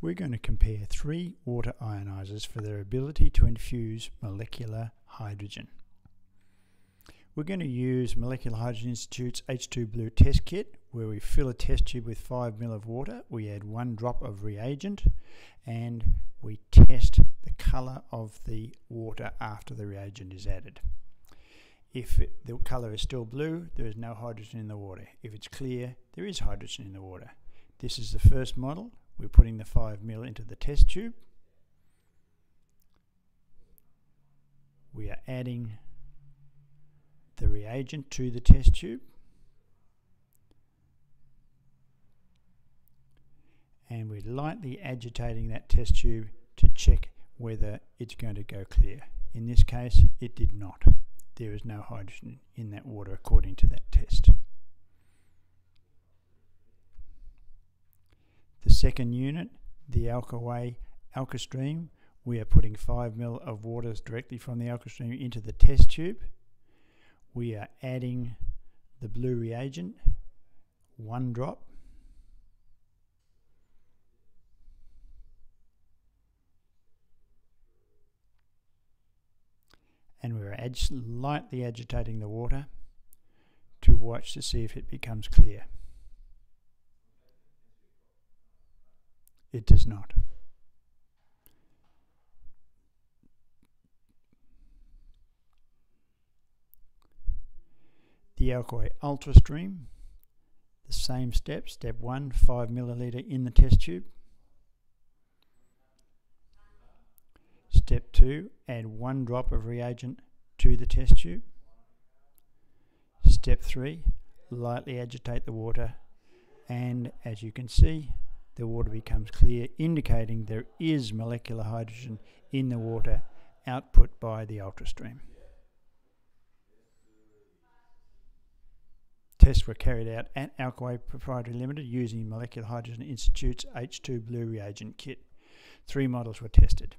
we're going to compare three water ionizers for their ability to infuse molecular hydrogen. We're going to use Molecular Hydrogen Institute's H2 Blue test kit where we fill a test tube with 5 ml of water, we add one drop of reagent and we test the colour of the water after the reagent is added. If it, the colour is still blue, there is no hydrogen in the water. If it's clear, there is hydrogen in the water. This is the first model. We're putting the 5 ml into the test tube. We are adding the reagent to the test tube. And we're lightly agitating that test tube to check whether it's going to go clear. In this case, it did not. There is no hydrogen in that water according to that test. Second unit, the Alkaway Alkastream, we are putting 5 ml of water directly from the Alkastream into the test tube. We are adding the blue reagent, one drop. And we're ag lightly agitating the water to watch to see if it becomes clear. It does not. The Alkaway Ultra Stream, the same step, step one, 5 milliliter in the test tube. Step two, add one drop of reagent to the test tube. Step three, lightly agitate the water and as you can see the water becomes clear, indicating there is molecular hydrogen in the water output by the ultrastream. Tests were carried out at Alkaway Proprietary Limited using Molecular Hydrogen Institute's H2 Blue reagent kit. Three models were tested.